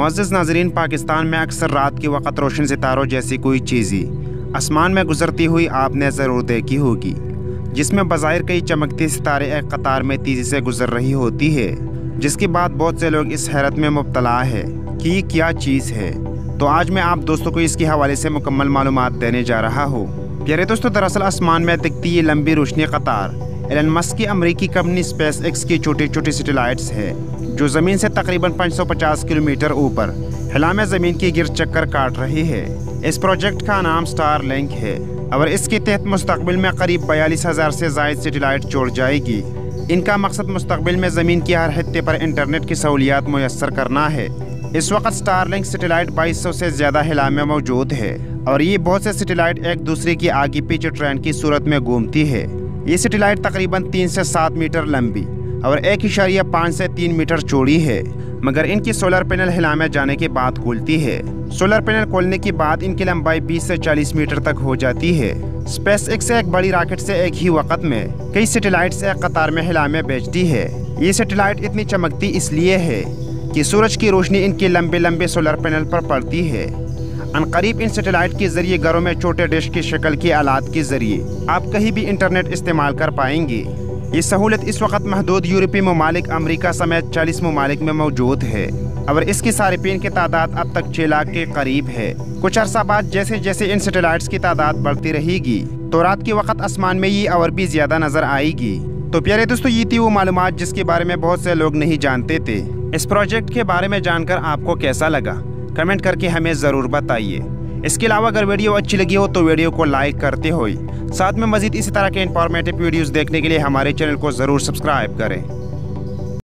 मुआज़ नाजरीन पाकिस्तान में अक्सर रात के वक़्त रोशन सितारों जैसी कोई चीज़ी आसमान में गुजरती हुई आपने ज़रूर देखी होगी, जिसमें बाज़ाहिर कई चमकती सितारे एक कतार में तेज़ी से गुजर रही होती है, जिसके बाद बहुत से लोग इस हैरत में मुबतला है कि क्या चीज़ है। तो आज मैं आप दोस्तों को इसके हवाले से मुकम्मल मालूम देने जा रहा हूँ। प्यारे दोस्तों, दरअसल आसमान में दिखती ये लंबी रोशनी कतार एलन मस्क की अमरीकी कंपनी स्पेस एक्स की छोटी छोटी सेटेलाइट्स है, जो ज़मीन से तकरीबन 550 किलोमीटर ऊपर हिला में ज़मीन की गिर चक्कर काट रही है। इस प्रोजेक्ट का नाम स्टार लिंक है और इसके तहत मुस्तबिल में करीब बयालीस हज़ार से जायद सेटेलाइट जोड़ जाएगी। इनका मकसद मुस्तबिल में ज़मीन की हर हत्ते पर इंटरनेट की सहूलियात मैसर करना है। इस वक्त स्टार लिंक सेटेलाइट बाईस सौ से ज़्यादा हिला में मौजूद है और ये बहुत से सेटेलाइट एक दूसरे की आगे पीछे ट्रेन की सूरत में घूमती है। ये सेटेलाइट तकरीबन तीन से सात मीटर लंबी और एक इशारिया पाँच से तीन मीटर चौड़ी है, मगर इनकी सोलर पैनल हिला में जाने के बाद खुलती है। सोलर पैनल खोलने के बाद इनकी लंबाई 20 से 40 मीटर तक हो जाती है। स्पेस एक्स से एक बड़ी रॉकेट से एक ही वक्त में कई सेटेलाइट एक कतार में हिला में बेचती है। ये सेटेलाइट इतनी चमकती इसलिए है कि सूरज की रोशनी इनके लंबे लंबे सोलर पैनल पर पड़ती है। अनकरीब इन सेटेलाइट के ज़रिए घरों में छोटे डिश की शक्ल के आलात के ज़रिए आप कहीं भी इंटरनेट इस्तेमाल कर पाएँगे। ये सहूलत इस वक्त महदूद यूरोपीय ममालिक अमरीका समेत चालीस ममालिक में मौजूद है। और इसकी सारिफिन की तादाद अब तक छः लाख के करीब है। कुछ अरसा बाद जैसे जैसे इन सेटेलाइट्स की तादाद बढ़ती रहेगी तो रात के वक्त आसमान में ये और भी ज़्यादा नज़र आएगी। तो प्यारे दोस्तों, ये थी वो मालूम जिसके बारे में बहुत से लोग नहीं जानते थे। इस प्रोजेक्ट के बारे में जानकर आपको कैसा लगा? कमेंट करके हमें ज़रूर बताइए। इसके अलावा अगर वीडियो अच्छी लगी हो तो वीडियो को लाइक करते हो साथ में मजीद इसी तरह के इंफॉर्मेटिव वीडियोज़ देखने के लिए हमारे चैनल को ज़रूर सब्सक्राइब करें।